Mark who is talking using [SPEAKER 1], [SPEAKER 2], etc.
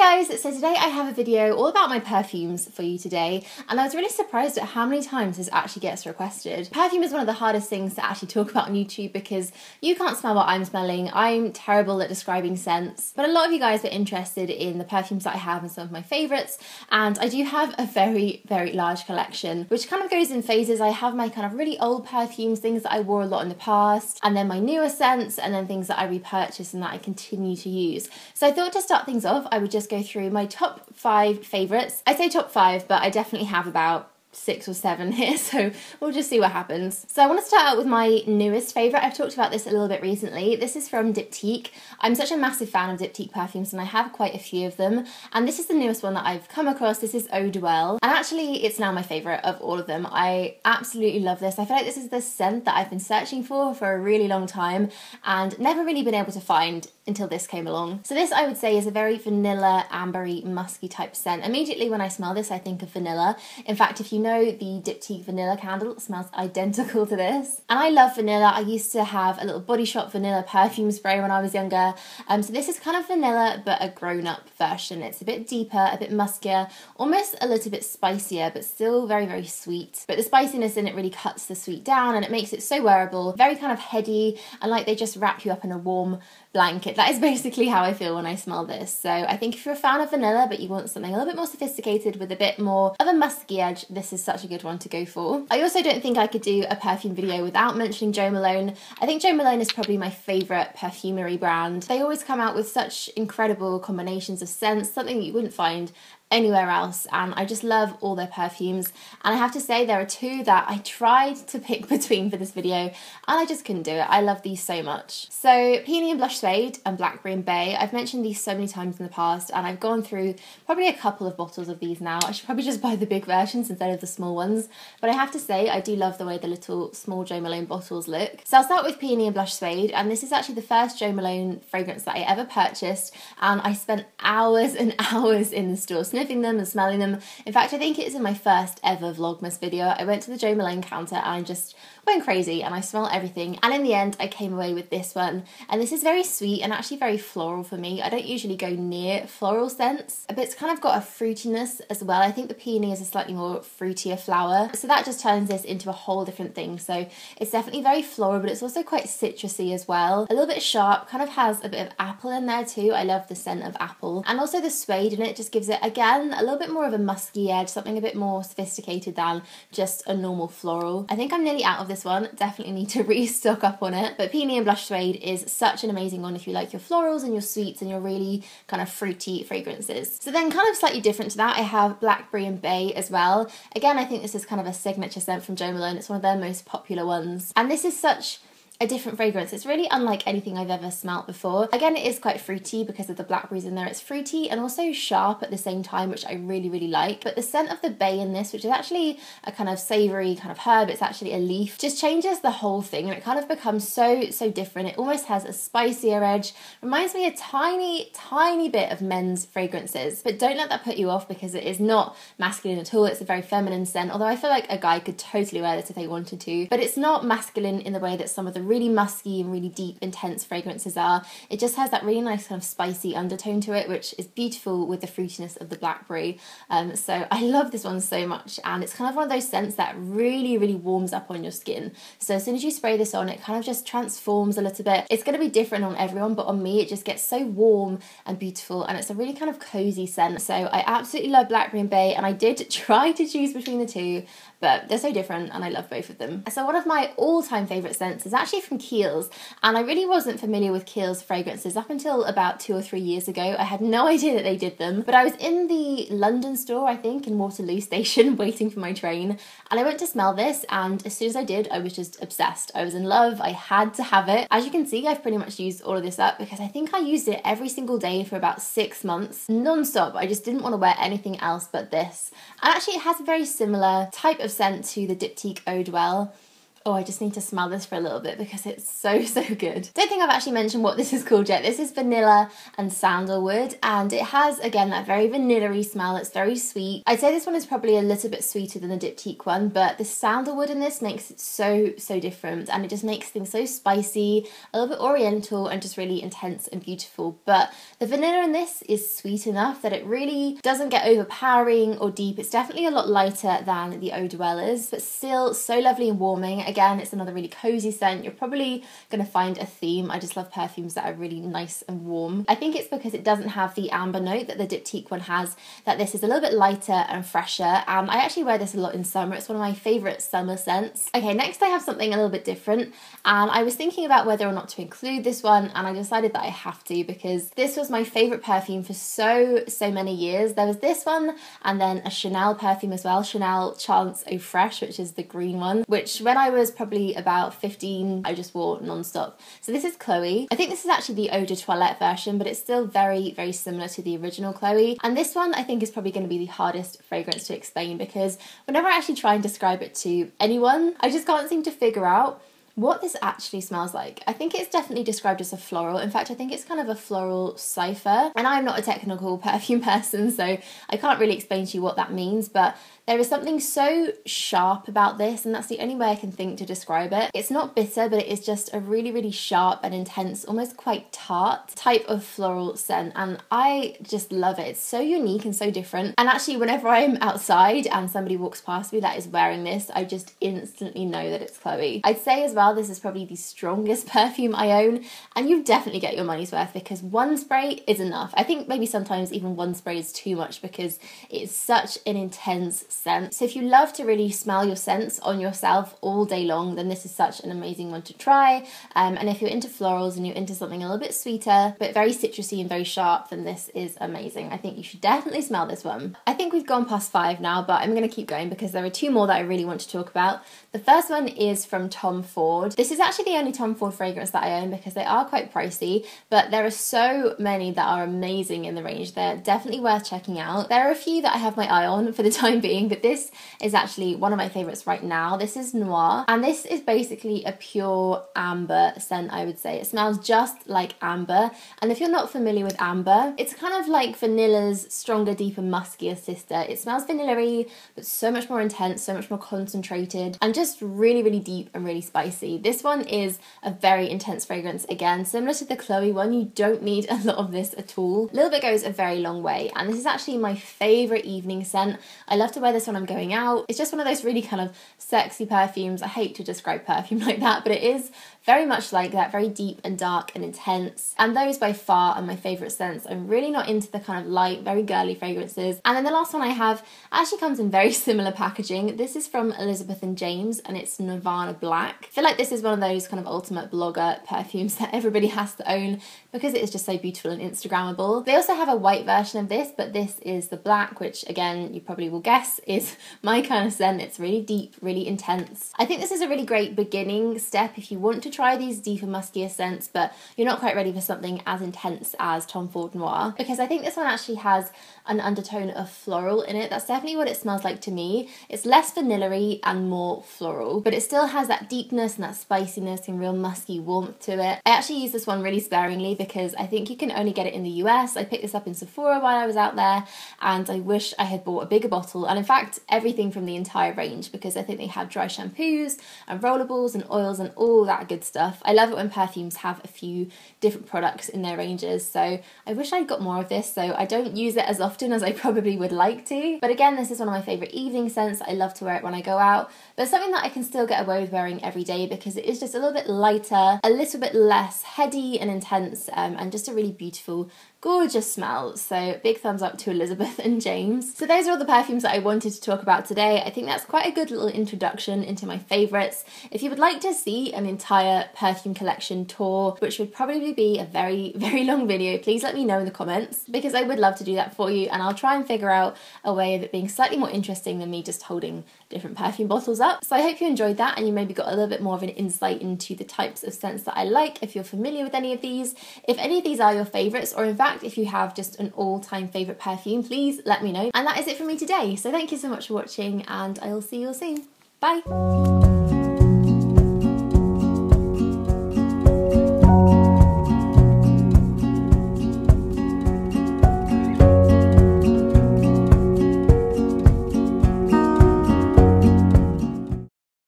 [SPEAKER 1] Guys, so today I have a video all about my perfumes for you today and I was really surprised at how many times this actually gets requested. Perfume is one of the hardest things to actually talk about on YouTube because you can't smell what I'm smelling, I'm terrible at describing scents, but a lot of you guys are interested in the perfumes that I have and some of my favourites and I do have a very, very large collection which kind of goes in phases. I have my kind of really old perfumes, things that I wore a lot in the past and then my newer scents and then things that I repurchase and that I continue to use. So I thought to start things off I would just go through my top five favourites. I say top five, but I definitely have about six or seven here, so we'll just see what happens. So I want to start out with my newest favourite. I've talked about this a little bit recently. This is from Diptyque. I'm such a massive fan of Diptyque perfumes and I have quite a few of them. And this is the newest one that I've come across. This is Eau. And actually, it's now my favourite of all of them. I absolutely love this. I feel like this is the scent that I've been searching for for a really long time and never really been able to find until this came along. So this I would say is a very vanilla, ambery, musky type scent. Immediately when I smell this, I think of vanilla. In fact, if you know the Diptyque vanilla candle, smells identical to this. And I love vanilla. I used to have a little Body Shop vanilla perfume spray when I was younger. Um, so this is kind of vanilla, but a grown-up version. It's a bit deeper, a bit muskier, almost a little bit spicier, but still very, very sweet. But the spiciness in it really cuts the sweet down and it makes it so wearable, very kind of heady, and like they just wrap you up in a warm blanket. That is basically how I feel when I smell this. So I think if you're a fan of vanilla but you want something a little bit more sophisticated with a bit more of a musky edge, this is such a good one to go for. I also don't think I could do a perfume video without mentioning Jo Malone. I think Jo Malone is probably my favourite perfumery brand. They always come out with such incredible combinations of scents, something you wouldn't find anywhere else and I just love all their perfumes and I have to say there are two that I tried to pick between for this video and I just couldn't do it. I love these so much. So Peony and Blush Suede and Blackberry and Bay. I've mentioned these so many times in the past and I've gone through probably a couple of bottles of these now. I should probably just buy the big versions instead of the small ones but I have to say I do love the way the little small Jo Malone bottles look. So I'll start with Peony and Blush Suede and this is actually the first Jo Malone fragrance that I ever purchased and I spent hours and hours in the store sniffing them and smelling them. In fact, I think it's in my first ever Vlogmas video. I went to the Jo Malone counter and just went crazy and I smelled everything. And in the end, I came away with this one. And this is very sweet and actually very floral for me. I don't usually go near floral scents, but it's kind of got a fruitiness as well. I think the peony is a slightly more fruitier flower. So that just turns this into a whole different thing. So it's definitely very floral, but it's also quite citrusy as well. A little bit sharp, kind of has a bit of apple in there too. I love the scent of apple. And also the suede in it just gives it, again, a little bit more of a musky edge, something a bit more sophisticated than just a normal floral. I think I'm nearly out of this one. Definitely need to restock up on it. But Peony and Blush Suede is such an amazing one if you like your florals and your sweets and your really kind of fruity fragrances. So then kind of slightly different to that, I have Blackberry and Bay as well. Again, I think this is kind of a signature scent from Jo Malone. It's one of their most popular ones. And this is such a different fragrance. It's really unlike anything I've ever smelt before. Again, it is quite fruity because of the blackberries in there. It's fruity and also sharp at the same time, which I really, really like. But the scent of the bay in this, which is actually a kind of savory kind of herb, it's actually a leaf, just changes the whole thing and it kind of becomes so, so different. It almost has a spicier edge. Reminds me a tiny, tiny bit of men's fragrances. But don't let that put you off because it is not masculine at all. It's a very feminine scent, although I feel like a guy could totally wear this if they wanted to. But it's not masculine in the way that some of the really musky and really deep, intense fragrances are. It just has that really nice kind of spicy undertone to it, which is beautiful with the fruitiness of the blackberry. Um, so I love this one so much, and it's kind of one of those scents that really, really warms up on your skin. So as soon as you spray this on, it kind of just transforms a little bit. It's going to be different on everyone, but on me, it just gets so warm and beautiful, and it's a really kind of cozy scent. So I absolutely love Blackberry and Bay, and I did try to choose between the two, but they're so different and I love both of them. So one of my all-time favourite scents is actually from Kiehl's and I really wasn't familiar with Kiehl's fragrances up until about two or three years ago. I had no idea that they did them, but I was in the London store, I think, in Waterloo Station waiting for my train and I went to smell this and as soon as I did, I was just obsessed. I was in love, I had to have it. As you can see, I've pretty much used all of this up because I think I used it every single day for about six months, non-stop. I just didn't want to wear anything else but this. And actually it has a very similar type of scent to the Diptyque Eau Duelle. Oh, I just need to smell this for a little bit because it's so, so good. Don't think I've actually mentioned what this is called yet. This is vanilla and sandalwood and it has, again, that very vanilla smell. It's very sweet. I'd say this one is probably a little bit sweeter than the Diptyque one, but the sandalwood in this makes it so, so different and it just makes things so spicy, a little bit oriental and just really intense and beautiful. But the vanilla in this is sweet enough that it really doesn't get overpowering or deep. It's definitely a lot lighter than the Eau Duelles, but still so lovely and warming. Again, it's another really cozy scent. You're probably going to find a theme. I just love perfumes that are really nice and warm. I think it's because it doesn't have the amber note that the Diptyque one has, that this is a little bit lighter and fresher. Um, I actually wear this a lot in summer. It's one of my favourite summer scents. Okay, next I have something a little bit different. And I was thinking about whether or not to include this one, and I decided that I have to because this was my favourite perfume for so, so many years. There was this one, and then a Chanel perfume as well, Chanel Chance Eau Fraîche, which is the green one, which when I was was probably about 15, I just wore non-stop. So this is Chloe. I think this is actually the Eau de Toilette version, but it's still very, very similar to the original Chloe. And this one I think is probably going to be the hardest fragrance to explain because whenever I actually try and describe it to anyone, I just can't seem to figure out what this actually smells like. I think it's definitely described as a floral. In fact, I think it's kind of a floral chypre. And I'm not a technical perfume person, so I can't really explain to you what that means, but there is something so sharp about this, and that's the only way I can think to describe it. It's not bitter, but it is just a really, really sharp and intense, almost quite tart type of floral scent. And I just love it. It's so unique and so different. And actually, whenever I'm outside and somebody walks past me that is wearing this, I just instantly know that it's Chloe. I'd say as well, this is probably the strongest perfume I own, and you definitely get your money's worth because one spray is enough. I think maybe sometimes even one spray is too much because it's such an intense So if you love to really smell your scents on yourself all day long, then this is such an amazing one to try. Um, and if you're into florals and you're into something a little bit sweeter, but very citrusy and very sharp, then this is amazing. I think you should definitely smell this one. I think we've gone past five now, but I'm going to keep going because there are two more that I really want to talk about. The first one is from Tom Ford. This is actually the only Tom Ford fragrance that I own because they are quite pricey, but there are so many that are amazing in the range. They're definitely worth checking out. There are a few that I have my eye on for the time being, but this is actually one of my favorites right now. This is Noir, and this is basically a pure amber scent, I would say. It smells just like amber, and if you're not familiar with amber, it's kind of like vanilla's stronger, deeper, muskier sister. It smells vanilla but so much more intense, so much more concentrated, and just really, really deep and really spicy. This one is a very intense fragrance. Again, similar to the Chloe one, you don't need a lot of this at all. A little bit goes a very long way. And this is actually my favorite evening scent. I love to wear this when I'm going out. It's just one of those really kind of sexy perfumes. I hate to describe perfume like that, but it is very much like that, very deep and dark and intense. And those by far are my favourite scents. I'm really not into the kind of light, very girly fragrances. And then the last one I have actually comes in very similar packaging. This is from Elizabeth and James and it's Nirvana Black. I feel like this is one of those kind of ultimate blogger perfumes that everybody has to own because it is just so beautiful and Instagrammable. They also have a white version of this, but this is the black, which again, you probably will guess is my kind of scent. It's really deep, really intense. I think this is a really great beginning step if you want to try these deeper, muskier scents, but you're not quite ready for something as intense as Tom Ford Noir, because I think this one actually has an undertone of floral in it. That's definitely what it smells like to me. It's less vanilla and more floral, but it still has that deepness and that spiciness and real musky warmth to it. I actually use this one really sparingly because I think you can only get it in the US. I picked this up in Sephora while I was out there, and I wish I had bought a bigger bottle, and in fact, everything from the entire range because I think they have dry shampoos and rollerballs and oils and all that good stuff. I love it when perfumes have a few different products in their ranges, so I wish I'd got more of this, so I don't use it as often as I probably would like to. But again, this is one of my favourite evening scents. I love to wear it when I go out, but something that I can still get away with wearing every day because it is just a little bit lighter, a little bit less heady and intense, um, and just a really beautiful gorgeous smell. So big thumbs up to Elizabeth and James. So those are all the perfumes that I wanted to talk about today. I think that's quite a good little introduction into my favourites. If you would like to see an entire perfume collection tour, which would probably be a very, very long video, please let me know in the comments because I would love to do that for you and I'll try and figure out a way of it being slightly more interesting than me just holding different perfume bottles up. So I hope you enjoyed that and you maybe got a little bit more of an insight into the types of scents that I like if you're familiar with any of these. If any of these are your favourites or in fact fact, if you have just an all time favourite perfume, please let me know. And that is it for me today. So thank you so much for watching, and I will see you all soon. Bye.